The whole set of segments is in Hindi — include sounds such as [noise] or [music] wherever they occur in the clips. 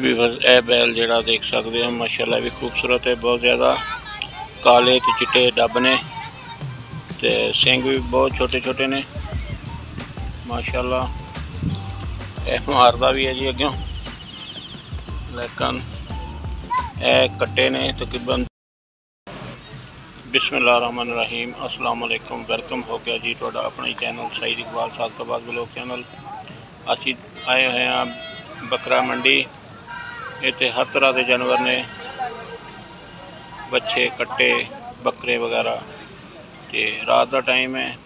ਵੀਵਰ ਇਹ ਬੈਲ ਜਿਹੜਾ ਦੇਖ ਸਕਦੇ ਹੋ, ਮਾਸ਼ਾਅੱਲਾ ਵੀ ਖੂਬਸੂਰਤ ਹੈ, ਬਹੁਤ ਜ਼ਿਆਦਾ ਕਾਲੇ ਤੇ ਚਿੱਟੇ ਡੱਬ ਨੇ ਤੇ ਸਿੰਘ ਵੀ ਬਹੁਤ ਛੋਟੇ ਛੋਟੇ ਨੇ। ਮਾਸ਼ਾਅੱਲਾ ਇਹ ਮਾਰਦਾ ਵੀ ਹੈ ਜੀ ਅੱਗੇ ਲੇਕਿਨ ਇਹ ਕੱਟੇ ਨੇ ਤਕਰੀਬਨ। ਬਿਸਮਿਲ੍ਲਾਹਿਰ ਰਹੀਮ, ਅਸਲਾਮ ਅਲੈਕੁਮ, ਵੈਲਕਮ ਹੋ ਗਿਆ ਜੀ ਤੁਹਾਡਾ ਆਪਣਾ ਹੀ channel Syed Iqbal Sadiqabad blog channel. ਅਸੀਂ ਆਏ ਹੋਏ ਹਾਂ ਬੱਕਰਾ ਮੰਡੀ ਇੱਥੇ ਹਰ ਤਰ੍ਹਾਂ ਦੇ ਜਾਨਵਰ ਨੇ। ਬੱਚੇ, ਕੱਟੇ, ਬੱਕਰੇ ਵਗੈਰਾ। ਤੇ ਰਾਤ ਦਾ ਟਾਈਮ ਹੈ।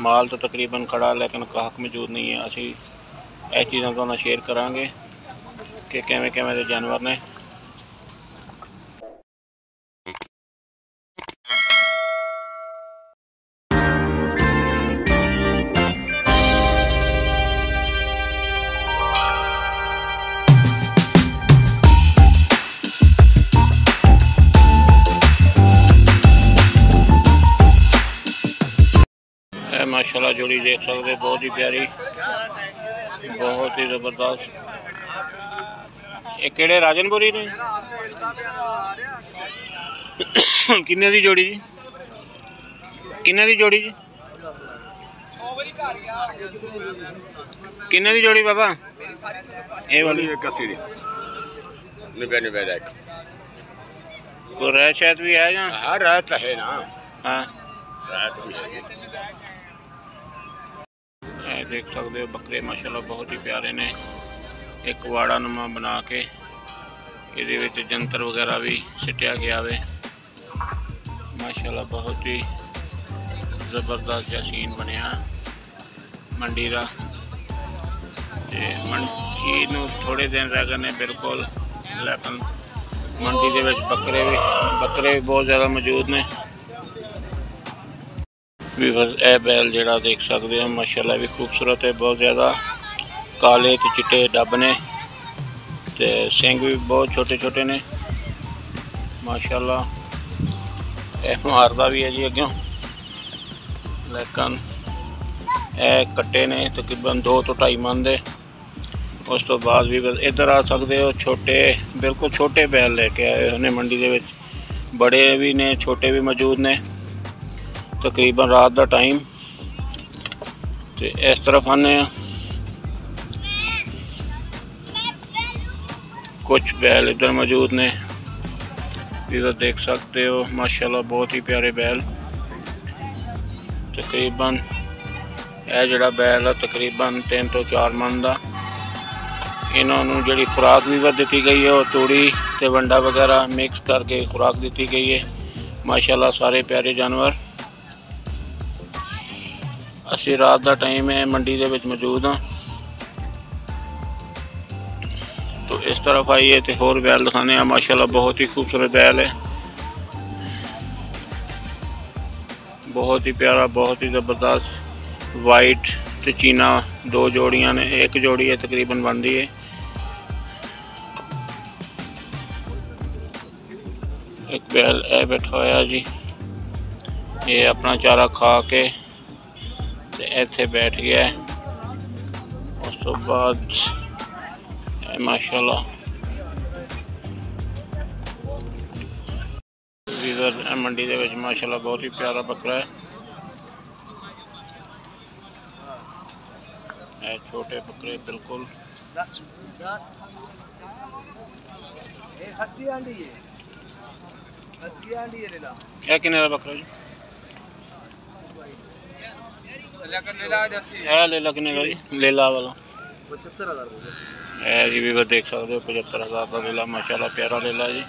ਮਾਲ ਤਾਂ ਤਕਰੀਬਨ ਖੜਾ, ਲੇਕਿਨ ਗਾਹਕ ਮੌਜੂਦ ਨਹੀਂ ਹੈ। ਅਸੀਂ ਇਹ ਚੀਜ਼ਾਂ ਤੁਹਾਨੂੰ ਸ਼ੇਅਰ ਕਰਾਂਗੇ ਕਿ ਕਿਵੇਂ ਕਿਵੇਂ ਦੇ ਜਾਨਵਰ ਨੇ। माशाल्लाह जोड़ी देख सकते बहुत ही प्यारी बहुत ही ज़बरदस्त। एक केड़े राजनपुरी ने? [coughs] किन्ने दी जोड़ी जी? किन्ने दी जोड़ी जी? किन्ने दी जोड़ी बाबा? ए वाली। निबे निबे लाइक कोई रह शायद भी है ना हाँ राय तो है ना। हाँ। राय तो भी है। ਦੇਖ ਸਕਦੇ ਹੋ, ਬੱਕਰੇ ਮਾਸ਼ਾਅੱਲਾ ਬਹੁਤ ਹੀ ਪਿਆਰੇ ਨੇ। ਇੱਕ ਵਾੜਾ ਨੁਮਾ ਬਣਾ ਕੇ ਇਹਦੇ ਵਿੱਚ ਜੰਤਰ ਵਗੈਰਾ ਵੀ ਸਿੱਟਿਆ ਗਿਆ ਵੇ। ਮਾਸ਼ਾਅੱਲਾ ਬਹੁਤ ਹੀ ਜ਼ਬਰਦਸਤ ਜਿਹਾ ਸੀਨ ਬਣਿਆ ਮੰਡੀ ਦਾ। ਤੇ ਮੰਡੀ ਨੂੰ ਥੋੜੇ ਦਿਨ ਰਹਿ ਗਏ ਨੇ ਬਿਲਕੁਲ, ਲੇਕਿਨ ਮੰਡੀ ਦੇ ਵਿੱਚ ਬੱਕਰੇ ਵੀ ਬੱਕਰੇ ਵੀ ਬਹੁਤ ਜ਼ਿਆਦਾ ਮੌਜੂਦ ਨੇ। ਵੀਵਰ ਇਹ ਬੈਲ ਜਿਹੜਾ ਦੇਖ ਸਕਦੇ ਹੋ, ਮਾਸ਼ਾਅੱਲਾ ਵੀ ਖੂਬਸੂਰਤ ਹੈ, ਬਹੁਤ ਜ਼ਿਆਦਾ ਕਾਲੇ ਤੇ ਚਿੱਟੇ ਡੱਬ ਨੇ ਤੇ ਸਿੰਘ ਵੀ ਬਹੁਤ ਛੋਟੇ ਛੋਟੇ ਨੇ, ਮਾਸ਼ਾਅੱਲਾ ਇਹ ਮਾਰਦਾ ਵੀ ਹੈ ਜੀ ਅੱਗੇ। ਲੇਕਿਨ ਇਹ ਕੱਟੇ ਨੇ ਤਕਰੀਬਨ 2 ਤੋਂ 2.5 ਮਨ ਦੇ। ਉਸ ਤੋਂ ਬਾਅਦ ਵੀ ਬਸ ਇੱਧਰ ਆ ਸਕਦੇ ਹੋ, ਛੋਟੇ, ਬਿਲਕੁਲ ਛੋਟੇ ਬੈਲ ਲੈ ਕੇ ਆਏ ਹੋਏ ਨੇ ਮੰਡੀ ਦੇ ਵਿੱਚ। ਬੜੇ ਵੀ ਨੇ, ਛੋਟੇ ਵੀ ਮੌਜੂਦ ਨੇ। ਤਕਰੀਬਨ ਰਾਤ ਦਾ ਟਾਈਮ ਤੇ ਇਸ ਤਰਫ ਆਨੇ ਆ ਕੁਝ बैल इधर मौजूद ने इधर देख सकते हो माशाल्लाह बहुत ही प्यारे बैल ਤਕਰੀਬਨ ਇਹ ਜਿਹੜਾ ਬੈਲ ਆ ਤਕਰੀਬਨ 3 ਤੋਂ 4 ਮਨ ਦਾ ਇਹਨਾਂ ਨੂੰ ਜਿਹੜੀ ਖੁਰਾਕ ਵੀ ਵਧ ਦਿੱਤੀ ਗਈ ਹੈ ਉਹ ਤੂੜੀ ਤੇ ਵੰਡਾ ਵਗੈਰਾ ਮਿਕਸ ਕਰਕੇ ਖੁਰਾਕ ਦਿੱਤੀ ਗਈ ਹੈ ਮਾਸ਼ਾਅੱਲਾ ਸਾਰੇ ਪਿਆਰੇ ਜਾਨਵਰ ਅਸੀਂ ਰਾਤ ਦਾ ਟਾਈਮ ਹੈ ਮੰਡੀ ਦੇ ਵਿੱਚ ਮੌਜੂਦ ਹਾਂ तो इस तरफ आइए तो होर बैल दिखाने हैं माशाल्लाह बहुत ही खूबसूरत बैल है बहुत ही प्यारा बहुत ही ज़बरदस्त वाइट ਤੇ ਚੀਨਾ ਦੋ ਜੋੜੀਆਂ ਨੇ ਇੱਕ ਜੋੜੀ ਹੈ ਤਕਰੀਬਨ ਬਣਦੀ ਹੈ ਇੱਕ ਬੈਲ ਇਹ ਬੈਠਾ ਹੋਇਆ ਜੀ ਇਹ ਆਪਣਾ ਚਾਰਾ ਖਾ ਕੇ ਤੇ ਇੱਥੇ ਬੈਠ ਗਿਆ ਹੈ। ਉਸ ਤੋਂ ਬਾਅਦ ਇਹ ਮਾਸ਼ਾਅੱਲਾ ਵੀਜ਼ਰ ਇਹ ਮੰਡੀ ਦੇ ਵਿੱਚ ਮਾਸ਼ਾਅੱਲਾ ਬਹੁਤ ਹੀ ਪਿਆਰਾ ਬੱਕਰਾ ਹੈ ਇਹ ਛੋਟੇ ਬੱਕਰੇ ਬਿਲਕੁਲ ਇਹ ਹੱਸੀ ਆਂਡੀ ਹੈ ਹੱਸੀ ਆਂਡੀ ਹੈ ਲੀਲਾ ਇਹ ਕਿੰਨੇ ਦਾ ਬੱਕਰਾ ਜੀ लेला वाला। पचहत्तर हज़ार जी भी देख सकते हो पचहत्तर हज़ार का लेला माशाल्लाह प्यारा लेला जी।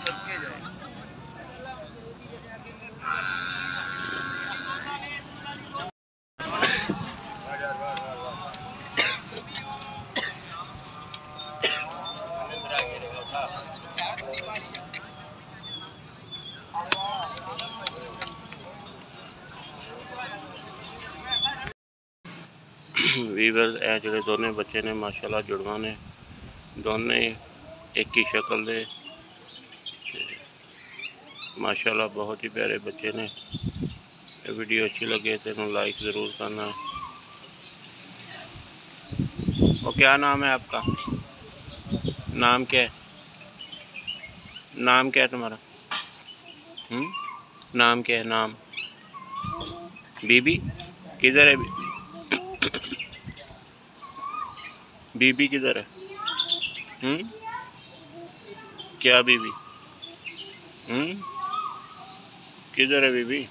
ਮਾਸ਼ਾਅੱਲਾ ਪਿਆਰਾ ਲੇਲਾ ਜੀ ਸਦਕੇ ਜਾਏ ਵੀਵਰ ਇਹ ਜਿਹੜੇ ਦੋਨੇ ਬੱਚੇ ਨੇ ਮਾਸ਼ਾਅੱਲਾ ਜੁੜਵਾ ਨੇ ਦੋਨੇ ਹੀ ਇੱਕ ਹੀ ਸ਼ਕਲ ਦੇ ਤੇ ਮਾਸ਼ਾਅੱਲਾ ਬਹੁਤ ਹੀ ਪਿਆਰੇ ਬੱਚੇ ਨੇ ਇਹ ਵੀਡੀਓ अच्छी लगे तो इन्हें लाइक ज़रूर करना और क्या नाम है आपका नाम क्या है नाम क्या है तुम्हारा हम्म नाम क्या है नाम बीबी किधर है बीबी किधर है? हम्म? क्या बीबी? हम्म? किधर है बीबी?